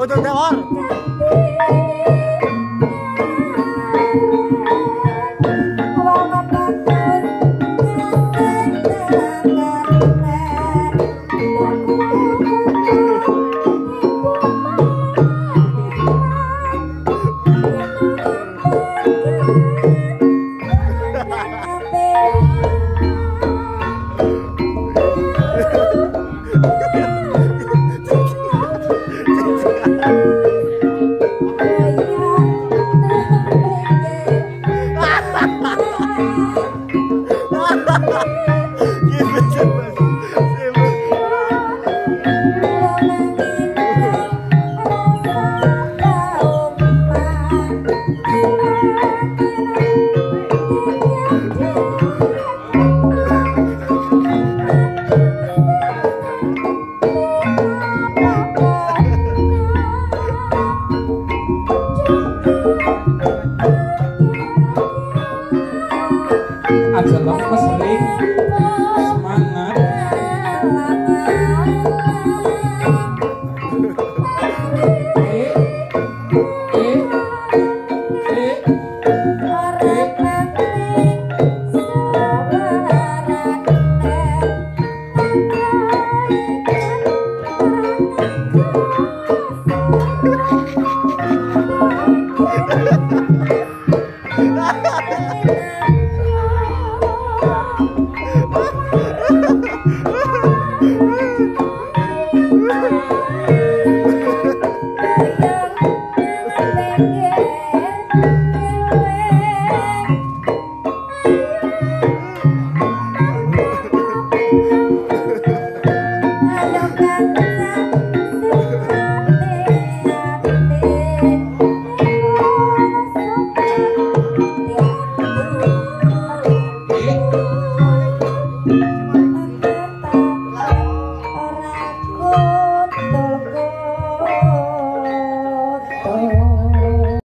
Untuk Demor 하면서 耶